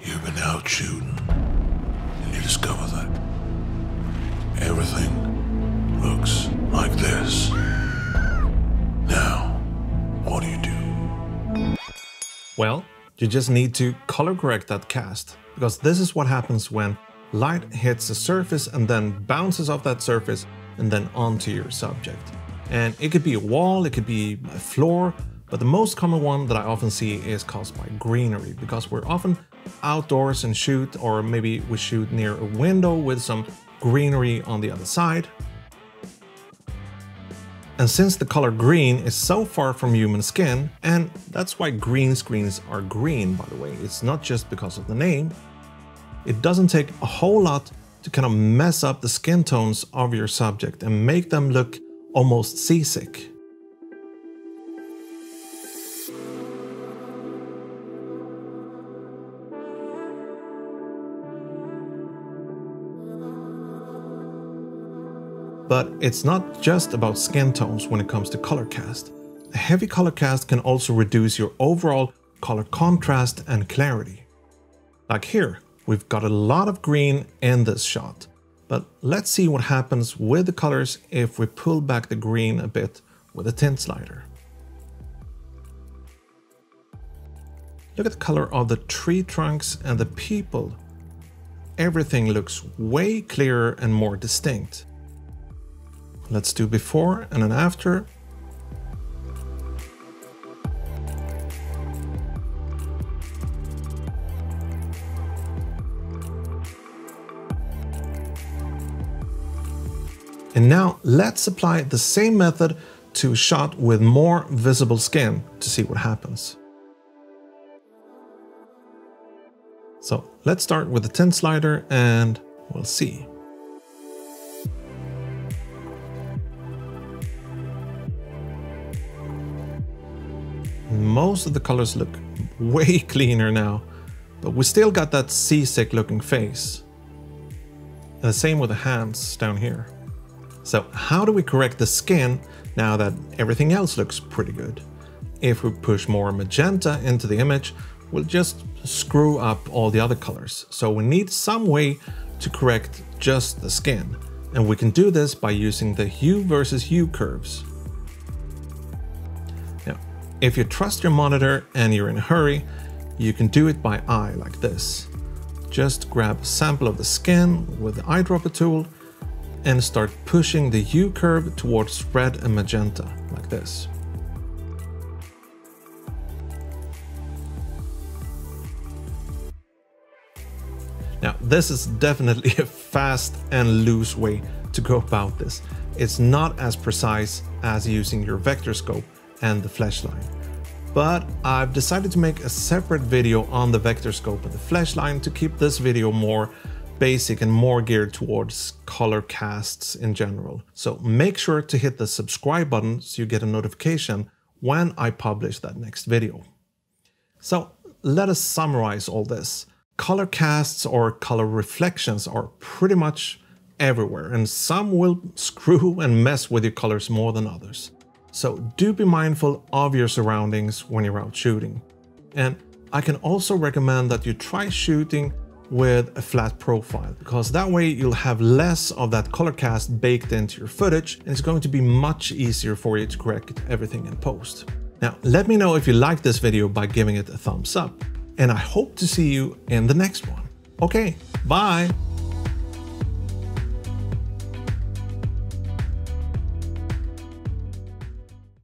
You've been out shooting, and you discover that everything looks like this. Now, what do you do? Well, you just need to color correct that cast, because this is what happens when light hits a surface and then bounces off that surface and then onto your subject. And it could be a wall, it could be a floor, but the most common one that I often see is caused by greenery, because we're often outdoors and shoot, or maybe we shoot near a window with some greenery on the other side. And since the color green is so far from human skin, and that's why green screens are green by the way, it's not just because of the name, it doesn't take a whole lot to kind of mess up the skin tones of your subject and make them look almost seasick. But it's not just about skin tones when it comes to color cast. A heavy color cast can also reduce your overall color contrast and clarity. Like here, we've got a lot of green in this shot, but let's see what happens with the colors if we pull back the green a bit with a tint slider. Look at the color of the tree trunks and the people. Everything looks way clearer and more distinct. Let's do before and an after. And now let's apply the same method to a shot with more visible skin to see what happens. So let's start with the tint slider and we'll see. Most of the colors look way cleaner now, but we still got that seasick looking face. And the same with the hands down here. So how do we correct the skin now that everything else looks pretty good? If we push more magenta into the image, we'll just screw up all the other colors. So we need some way to correct just the skin. And we can do this by using the hue versus hue curves. If you trust your monitor and you're in a hurry, you can do it by eye like this. Just grab a sample of the skin with the eyedropper tool and start pushing the hue curve towards red and magenta like this. Now, this is definitely a fast and loose way to go about this. It's not as precise as using your vector scope and the flashlight. But I've decided to make a separate video on the vector scope and the flashlight to keep this video more basic and more geared towards color casts in general. So make sure to hit the subscribe button so you get a notification when I publish that next video. So let us summarize all this. Color casts or color reflections are pretty much everywhere and some will screw and mess with your colors more than others. So do be mindful of your surroundings when you're out shooting. And I can also recommend that you try shooting with a flat profile because that way you'll have less of that color cast baked into your footage and it's going to be much easier for you to correct everything in post. Now let me know if you like this video by giving it a thumbs up and I hope to see you in the next one. Okay, bye!